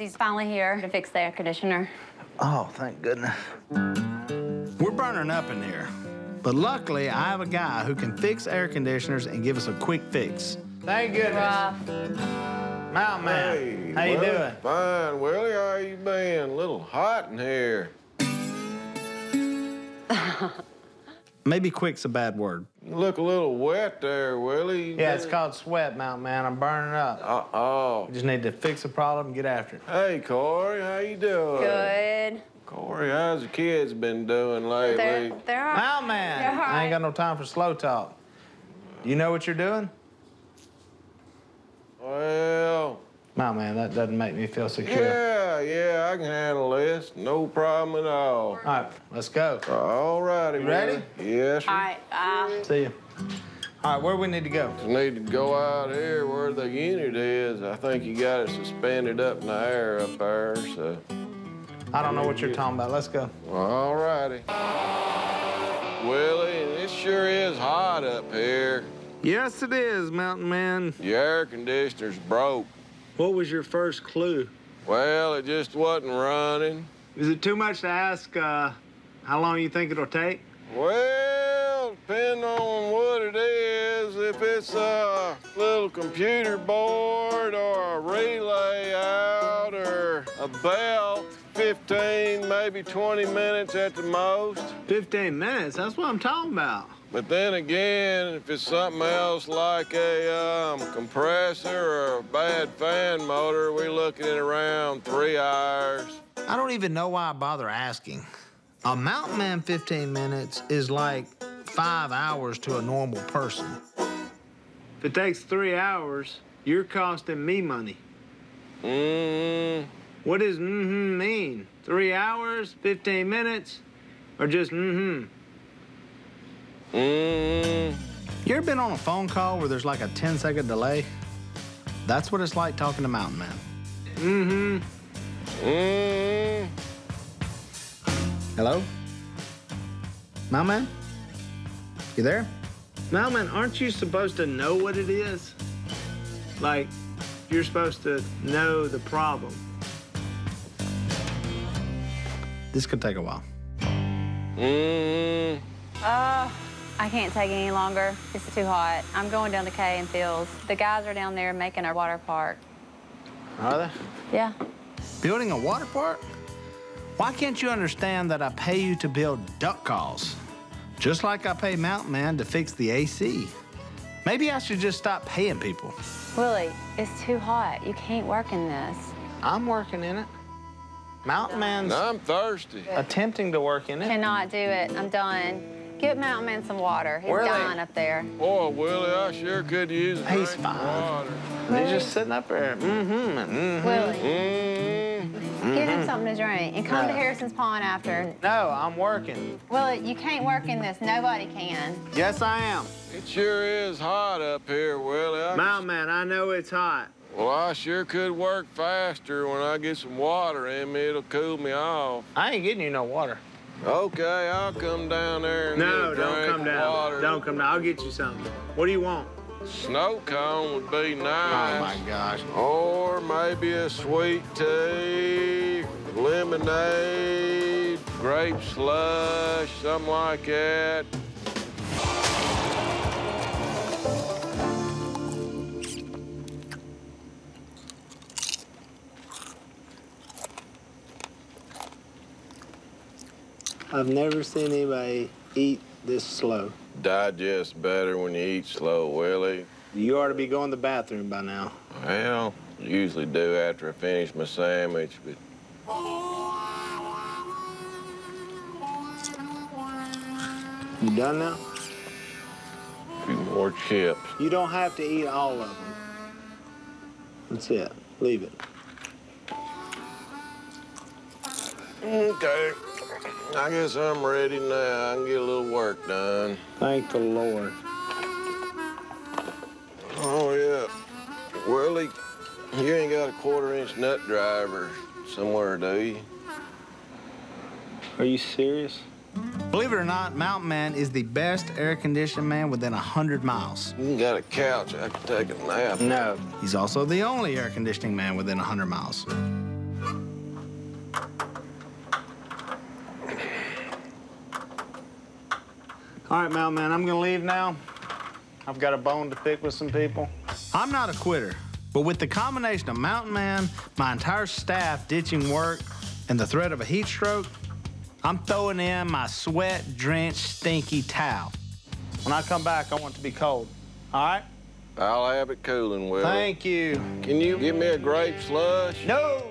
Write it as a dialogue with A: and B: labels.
A: He's finally here to fix the air conditioner.
B: Oh, thank goodness. We're burning up in here. But luckily, I have a guy who can fix air conditioners and give us a quick fix. Thank goodness.
A: Rough.
B: Mountain Man,
C: Hey,
B: how you
C: Willie.
B: doing?
C: Fine, Willie. How you been? A little hot in here.
B: Maybe quick's a bad word.
C: Look a little wet there, Willie.
B: Yeah, it's called sweat, Mountain Man. I'm burning up.
C: Uh-oh.
B: We just need to fix the problem and get after it.
C: Hey, Korie, how you doing?
A: Good.
C: Korie, how's the kids been doing lately?
A: They're, they're all
B: Mountain Man,
A: They're all
B: I ain't got no time for slow talk. Do You know what you're doing?
C: Well,
B: Mountain Man, that doesn't make me feel secure.
C: yeah, yeah, I can handle this. No problem at all.
B: All right, let's go.
C: All righty,
B: You ready?
C: Willie. Yes, sir.
A: All right, bye.
B: See you. All right, where we need to go?
C: Just need to go out here where the unit is. I think you got it suspended up in the air up there, so.
B: I don't know what you're talking about. Let's go.
C: All righty. Willie, it sure is hot up here.
B: Yes, it is, Mountain Man.
C: Your air conditioner's broke.
B: What was your first clue?
C: Well, it just wasn't running.
B: Is it too much to ask uh, how long you think it'll take?
C: Well, depending on what it is, if it's a little computer board or a relay out or a belt, 15, maybe 20 minutes at the most.
B: 15 minutes. That's what I'm talking about.
C: But then again, if it's something else like a um, compressor or a bad fan motor, we're looking at around three hours.
B: I don't even know why I bother asking. A Mountain Man 15 minutes is like five hours to a normal person. If it takes three hours, you're costing me money.
C: Mm,
B: What does mm-hmm mean? Three hours, 15 minutes, or just mm-hmm?
C: Mm,
B: You ever been on a phone call where there's like a 10 second delay? That's what it's like talking to Mountain Man. Mm-hmm.
C: mm.
B: Hello? Mountain Man? You there? Mountain Man, aren't you supposed to know what it is? Like, you're supposed to know the problem. This could take a while.
C: Mm,
A: Uh, I can't take it any longer. It's too hot. I'm going down to Kay and Phil's. The guys are down there making our water park.
B: Are they?
A: Yeah.
B: Building a water park? Why can't you understand that I pay you to build duck calls? Just like I pay Mountain Man to fix the AC. Maybe I should just stop paying people.
A: Willie, it's too hot. You can't work in this.
B: I'm working in it. Mountain Man's
C: I'm thirsty.
B: attempting to work in it.
A: Cannot do it. I'm done. Give Mountain Man some water. He's
B: Where
A: dying up there.
C: Boy, Willie, I sure could use a
B: He's
C: drink of
B: fine.
C: water.
B: He's just sitting up there. Mm-hmm. mm-hmm.
A: Willie,
C: Mm,
A: get him something to drink and come to Harrison's Pond after.
B: No, I'm working.
A: Willie, you can't work in this. Nobody can.
B: Yes, I am.
C: it sure is hot up here, Willie. I,
B: Mountain Man, I know it's hot.
C: well, I sure could work faster when I get some water in me. It'll cool me off.
B: I ain't getting you no water.
C: Okay, I'll come down there and get
B: No,
C: a
B: don't
C: drink
B: come down.
C: water.
B: Don't come down. I'll get you something. What do you want?
C: Snow cone would be nice.
B: Oh, my gosh.
C: Or maybe a sweet tea, lemonade, grape slush, something like that.
B: I've never seen anybody eat this slow.
C: Digest better when you eat slow, Willie.
B: You ought to be going to the bathroom by now.
C: Well, usually do after I finish my sandwich, but
B: You done now?
C: a few more chips.
B: You don't have to eat all of them. That's it. Leave it.
C: Okay. I guess I'm ready now. I can get a little work done.
B: Thank the Lord.
C: Oh, yeah. Willie, you ain't got a quarter inch nut driver somewhere, do you?
B: Are you serious? Believe it or not, Mountain Man is the best air conditioned man within 100 miles.
C: You got a couch. I can take a nap.
B: No. He's also the only air conditioning man within 100 miles. All right, Mountain Man, I'm gonna leave now. I've got a bone to pick with some people. I'm not a quitter, but with the combination of Mountain Man, my entire staff ditching work, and the threat of a heat stroke, I'm throwing in my sweat-drenched, stinky towel. When I come back, I want it to be cold. All right?
C: I'll have it cooling, Willie.
B: Thank you.
C: Can you give me a grape slush?
B: No!